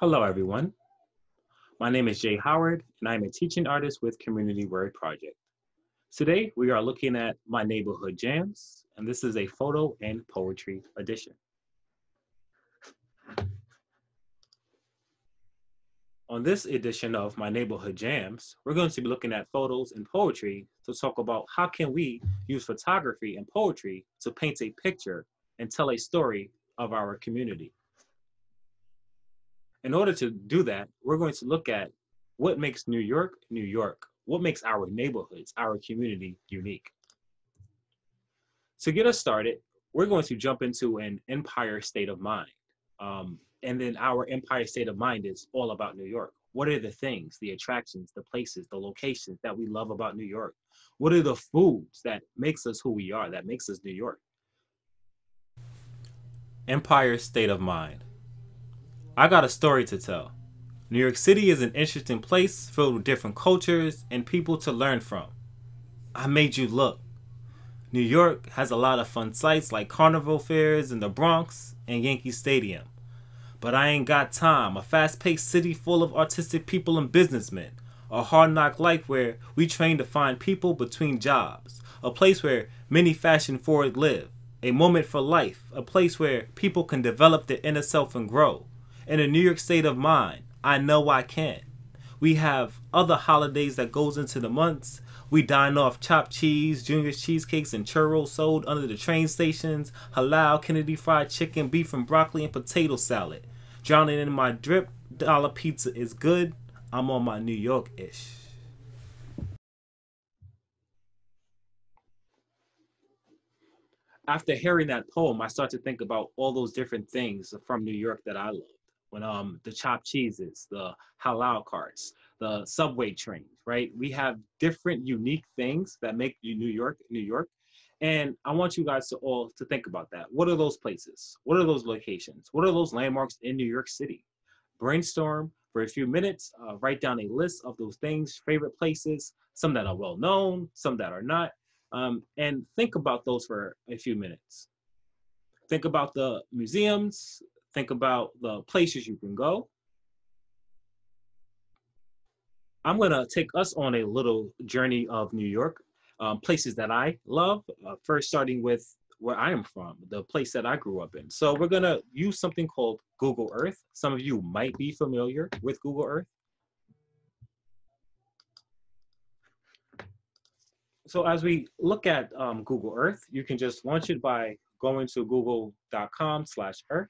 Hello, everyone. My name is Jay Howard, and I'm a teaching artist with Community Word Project. Today, we are looking at my neighborhood jams, and this is a photo and poetry edition. On this edition of My Neighborhood Jams, we're going to be looking at photos and poetry to talk about how can we use photography and poetry to paint a picture and tell a story of our community. In order to do that, we're going to look at what makes New York, New York, what makes our neighborhoods, our community unique. To get us started, we're going to jump into an empire state of mind. Um, and then our empire state of mind is all about New York. What are the things, the attractions, the places, the locations that we love about New York? What are the foods that makes us who we are, that makes us New York? Empire state of mind. I got a story to tell. New York City is an interesting place filled with different cultures and people to learn from. I made you look. New York has a lot of fun sights like carnival fairs in the Bronx and Yankee Stadium. But I ain't got time. A fast paced city full of artistic people and businessmen. A hard knock life where we train to find people between jobs. A place where many fashion forward live. A moment for life. A place where people can develop their inner self and grow. In a New York state of mind, I know I can. We have other holidays that goes into the months. We dine off chopped cheese, junior's cheesecakes, and churros sold under the train stations, halal, Kennedy fried chicken, beef and broccoli, and potato salad. Drowning in my drip, dollar pizza is good. I'm on my New York ish. After hearing that poem, I start to think about all those different things from New York that I loved. When um the chopped cheeses, the halal carts, the subway trains, right? We have different unique things that make New York, New York. And I want you guys to all to think about that. What are those places? What are those locations? What are those landmarks in New York City? Brainstorm for a few minutes, uh, write down a list of those things, favorite places, some that are well known, some that are not, um, and think about those for a few minutes. Think about the museums, think about the places you can go. I'm gonna take us on a little journey of New York um, places that I love. Uh, first, starting with where I am from, the place that I grew up in. So we're gonna use something called Google Earth. Some of you might be familiar with Google Earth. So as we look at um, Google Earth, you can just launch it by going to google.com slash earth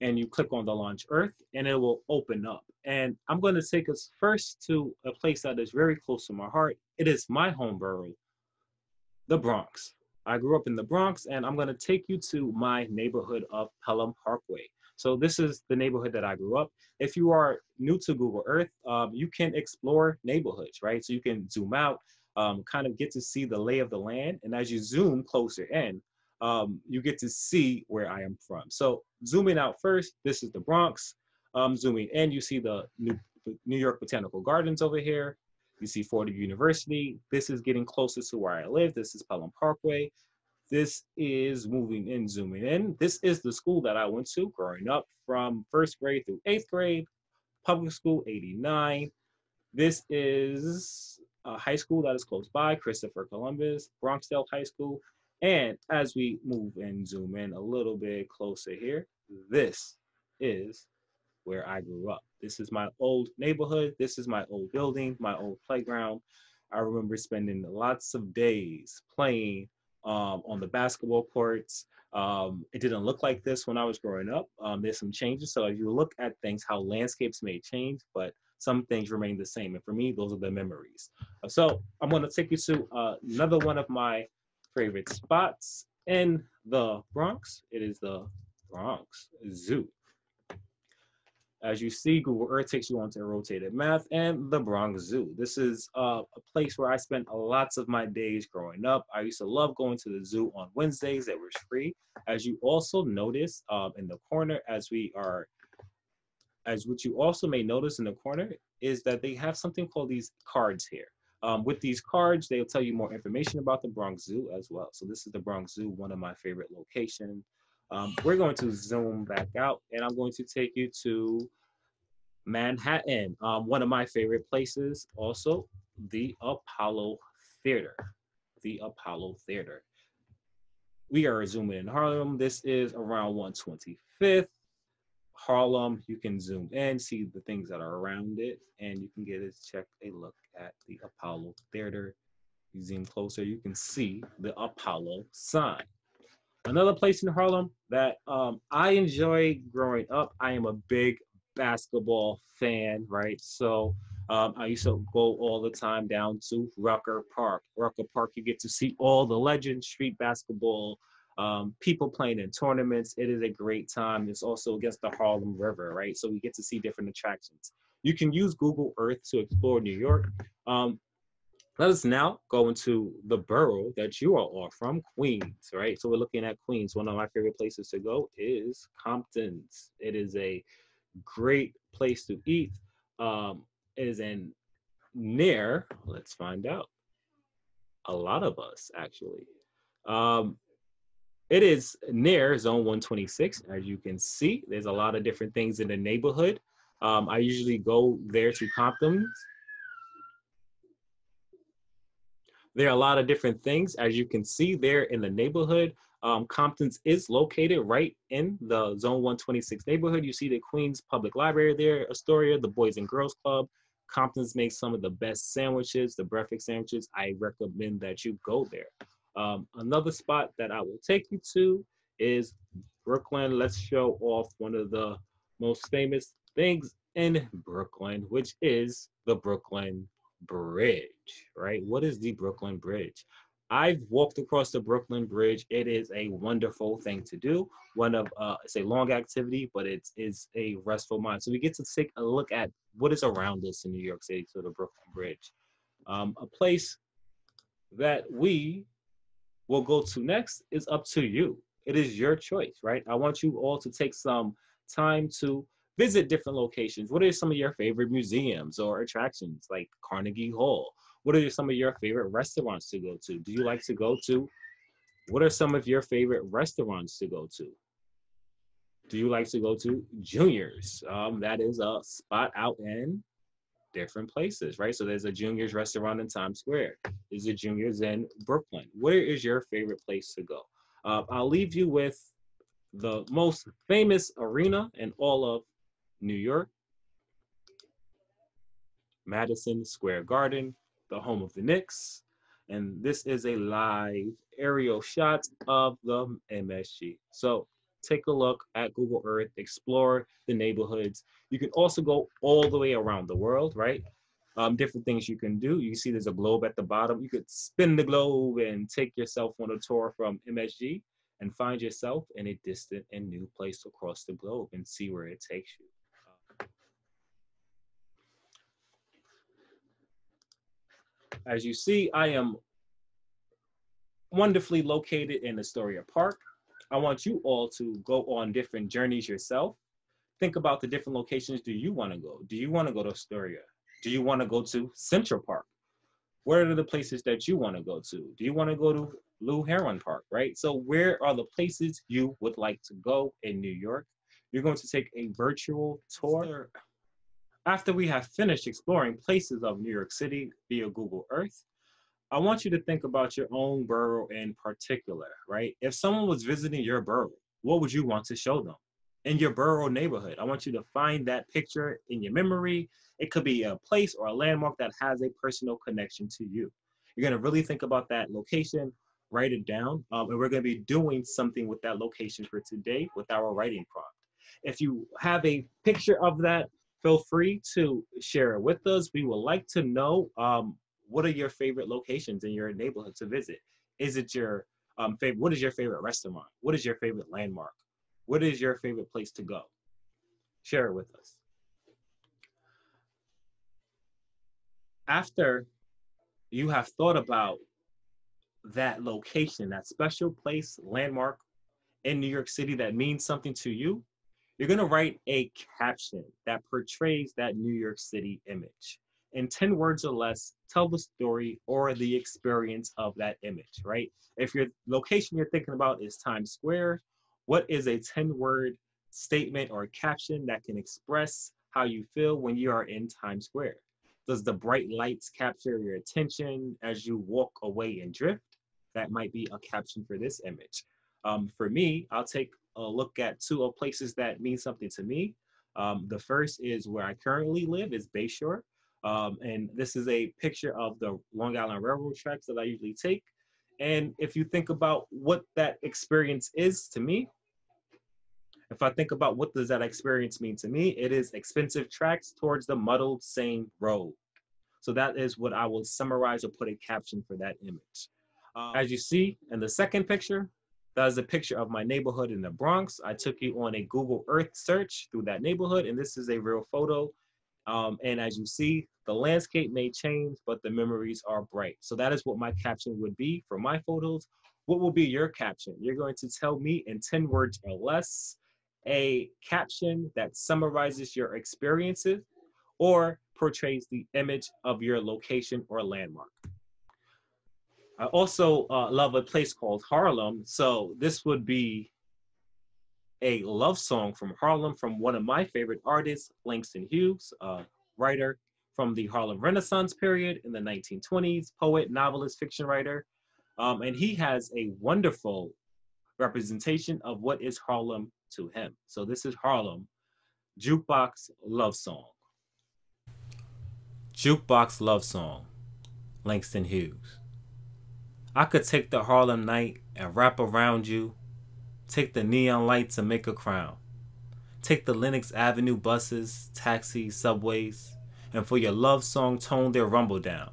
and you click on the launch earth and it will open up. And I'm going to take us first to a place that is very close to my heart. It is my home borough, the Bronx. I grew up in the Bronx, and I'm going to take you to my neighborhood of Pelham Parkway. So this is the neighborhood that I grew up. If you are new to Google Earth, um, you can explore neighborhoods, right? So you can zoom out, um, kind of get to see the lay of the land, and as you zoom closer in, um, you get to see where I am from. So zooming out first, this is the Bronx. Um, zooming in, you see the New, New York Botanical Gardens over here. You see Fordham University. This is getting closer to where I live. This is Pelham Parkway. This is moving in, zooming in. This is the school that I went to growing up from first grade through eighth grade, public school 89. This is a high school that is close by, Christopher Columbus, Bronxdale High School. And as we move and zoom in a little bit closer here, this is where I grew up. This is my old neighborhood. This is my old building, my old playground. I remember spending lots of days playing um, on the basketball courts. Um, it didn't look like this when I was growing up. Um, there's some changes. So if you look at things, how landscapes may change, but some things remain the same. And for me, those are the memories. So I'm going to take you to uh, another one of my favorite spots in the Bronx. It is the Bronx Zoo. As you see, Google Earth takes you onto a rotated map and the Bronx Zoo. This is uh, a place where I spent lots of my days growing up. I used to love going to the zoo on Wednesdays. It was free. As you also notice um, in the corner, as we are, as what you also may notice in the corner is that they have something called these cards here. Um, with these cards, they'll tell you more information about the Bronx Zoo as well. So this is the Bronx Zoo, one of my favorite locations. Um, we're going to zoom back out and I'm going to take you to Manhattan, um, one of my favorite places, also the Apollo Theater. The Apollo Theater. We are zooming in Harlem. This is around 125th. Harlem, you can zoom in, see the things that are around it, and you can get a check a look at the Apollo Theater. You zoom closer, you can see the Apollo sign. Another place in Harlem that um, I enjoy growing up, I am a big basketball fan, right? So um, I used to go all the time down to Rucker Park. Rucker Park, you get to see all the legends, street basketball, um, people playing in tournaments. It is a great time. It's also against the Harlem River, right? So we get to see different attractions. You can use Google Earth to explore New York. Um, let us now go into the borough that you are all from, Queens, right? So we're looking at Queens. One of my favorite places to go is Compton's. It is a great place to eat. Um, it is in near, let's find out, a lot of us actually. Um, it is near zone 126. As you can see, there's a lot of different things in the neighborhood. Um, I usually go there to Compton's. There are a lot of different things. As you can see there in the neighborhood, um, Compton's is located right in the Zone 126 neighborhood. You see the Queens Public Library there, Astoria, the Boys and Girls Club. Compton's makes some of the best sandwiches, the breakfast sandwiches. I recommend that you go there. Um, another spot that I will take you to is Brooklyn. Let's show off one of the most famous things in Brooklyn, which is the Brooklyn Bridge, right? What is the Brooklyn Bridge? I've walked across the Brooklyn Bridge. It is a wonderful thing to do. One of uh, it's a long activity, but it is a restful mind. So we get to take a look at what is around us in New York City, so the Brooklyn Bridge, um, a place that we will go to next is up to you. It is your choice, right? I want you all to take some time to visit different locations. What are some of your favorite museums or attractions like Carnegie Hall? What are some of your favorite restaurants to go to? Do you like to go to? What are some of your favorite restaurants to go to? Do you like to go to Junior's? Um, that is a spot out in different places, right? So there's a Junior's restaurant in Times Square. There's a Junior's in Brooklyn. Where is your favorite place to go? Uh, I'll leave you with the most famous arena in all of New York, Madison Square Garden, the home of the Knicks. And this is a live aerial shot of the MSG. So take a look at Google Earth, explore the neighborhoods. You can also go all the way around the world, right? Um, different things you can do. You see there's a globe at the bottom. You could spin the globe and take yourself on a tour from MSG and find yourself in a distant and new place across the globe and see where it takes you. As you see, I am wonderfully located in Astoria Park. I want you all to go on different journeys yourself. Think about the different locations do you want to go? Do you want to go to Astoria? Do you want to go to Central Park? Where are the places that you want to go to? Do you want to go to Lou Heron Park, right? So where are the places you would like to go in New York? You're going to take a virtual tour. After we have finished exploring places of New York City via Google Earth, I want you to think about your own borough in particular, right? If someone was visiting your borough, what would you want to show them? In your borough neighborhood, I want you to find that picture in your memory. It could be a place or a landmark that has a personal connection to you. You're gonna really think about that location, write it down, um, and we're gonna be doing something with that location for today with our writing prompt. If you have a picture of that, feel free to share it with us. We would like to know um, what are your favorite locations in your neighborhood to visit? Is it your um, favorite? What is your favorite restaurant? What is your favorite landmark? What is your favorite place to go? Share it with us. After you have thought about that location, that special place, landmark in New York City that means something to you, you're going to write a caption that portrays that New York City image in 10 words or less, tell the story or the experience of that image, right? If your location you're thinking about is Times Square, what is a 10 word statement or caption that can express how you feel when you are in Times Square. Does the bright lights capture your attention as you walk away and drift? That might be a caption for this image. Um, for me, I'll take a look at two of places that mean something to me. Um, the first is where I currently live, is Bayshore. Um, and this is a picture of the Long Island Railroad tracks that I usually take. And if you think about what that experience is to me, if I think about what does that experience mean to me, it is expensive tracks towards the muddled same road. So that is what I will summarize or put a caption for that image. Um, As you see in the second picture, that is a picture of my neighborhood in the Bronx. I took you on a Google Earth search through that neighborhood, and this is a real photo. Um, and as you see, the landscape may change, but the memories are bright. So that is what my caption would be for my photos. What will be your caption? You're going to tell me in 10 words or less a caption that summarizes your experiences or portrays the image of your location or landmark. I also uh, love a place called Harlem. So this would be a love song from Harlem from one of my favorite artists, Langston Hughes, a writer from the Harlem Renaissance period in the 1920s, poet, novelist, fiction writer. Um, and he has a wonderful representation of what is Harlem to him. So this is Harlem, Jukebox Love Song. Jukebox Love Song, Langston Hughes. I could take the Harlem night and wrap around you, take the neon lights and make a crown. Take the Lenox Avenue buses, taxis, subways, and for your love song tone their rumble down.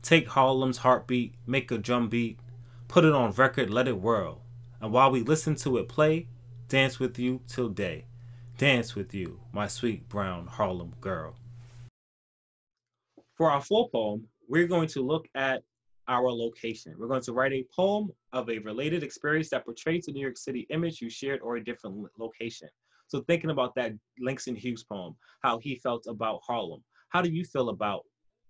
Take Harlem's heartbeat, make a drum beat, put it on record, let it whirl. And while we listen to it play, dance with you till day. Dance with you, my sweet brown Harlem girl. For our full poem, we're going to look at our location. We're going to write a poem of a related experience that portrays the New York City image you shared or a different location. So thinking about that Langston Hughes poem, how he felt about Harlem. How do you feel about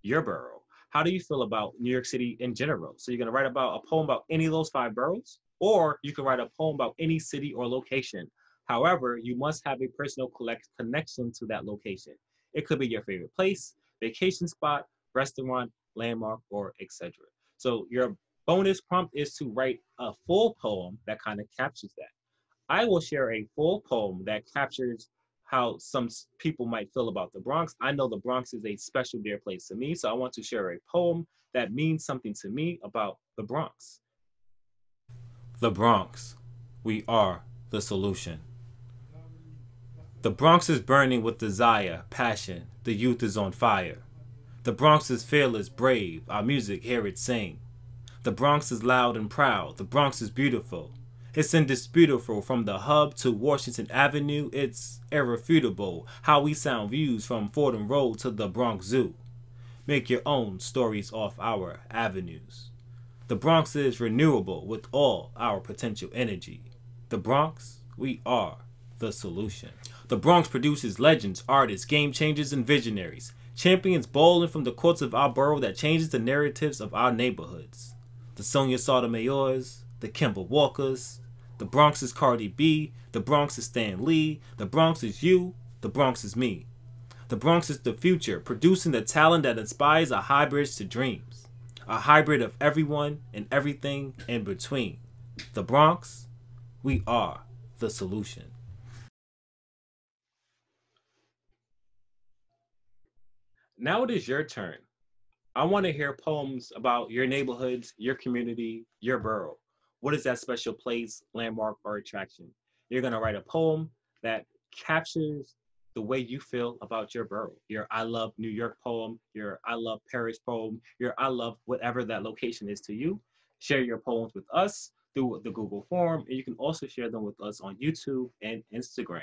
your borough? How do you feel about New York City in general? So you're going to write about a poem about any of those five boroughs, or you can write a poem about any city or location. However, you must have a personal connection to that location. It could be your favorite place, vacation spot, restaurant, landmark, or etc. So your bonus prompt is to write a full poem that kind of captures that. I will share a full poem that captures how some people might feel about the Bronx. I know the Bronx is a special dear place to me, so I want to share a poem that means something to me about the Bronx. The Bronx. We are the solution. The Bronx is burning with desire, passion. The youth is on fire. The Bronx is fearless, brave. Our music, hear it sing. The Bronx is loud and proud. The Bronx is beautiful. It's indisputable from the hub to Washington Avenue. It's irrefutable how we sound views from Fordham Road to the Bronx Zoo. Make your own stories off our avenues. The Bronx is renewable with all our potential energy. The Bronx, we are the solution. The Bronx produces legends, artists, game changers, and visionaries. Champions bowling from the courts of our borough that changes the narratives of our neighborhoods. The Sonia Sotomayor's, the Kemba Walkers, the Bronx is Cardi B. The Bronx is Stan Lee. The Bronx is you. The Bronx is me. The Bronx is the future, producing the talent that inspires a hybrid to dreams. A hybrid of everyone and everything in between. The Bronx, we are the solution. Now it is your turn. I want to hear poems about your neighborhoods, your community, your borough. What is that special place, landmark, or attraction? You're going to write a poem that captures the way you feel about your borough. Your I love New York poem, your I love Paris poem, your I love whatever that location is to you. Share your poems with us through the Google form, and you can also share them with us on YouTube and Instagram.